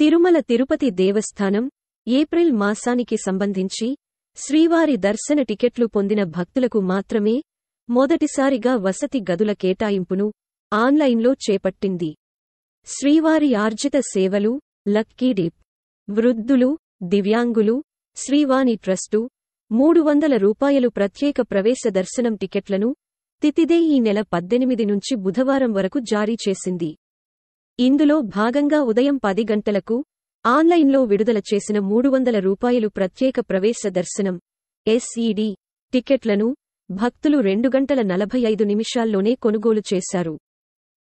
తిరుమల తిరుపతి దేవస్థానం April మాసానికి సంబంధించి శ్రీవారి దర్శన టికెట్లు పొందిన భక్తులకు మాత్రమే మొదటిసారిగా వసతి గదుల కేటాయింపును ఆన్లైన్లో చేపట్టింది. శ్రీవారి ఆర్జిత సేవలు లక్కీ డిప్ వృద్ధులు దివ్యాంగులు శ్రీవాణి ట్రస్టు మూడు వందల రూపాయలు ప్రత్యేక ప్రవేశ దర్శనం టికెట్లను తితిదే ఈ నెల పద్దెనిమిది నుంచి బుధవారం వరకు జారీ చేసింది. ఇందులో భాగంగా ఉదయం పది గంటలకు ఆన్లైన్లో విడుదల చేసిన మూడు వందల రూపాయలు ప్రత్యేక ప్రవేశ దర్శనం ఎస్ఈడి టికెట్లను భక్తులు రెండు గంటల నలభై ఐదు నిమిషాల్లోనే కొనుగోలు చేశారు.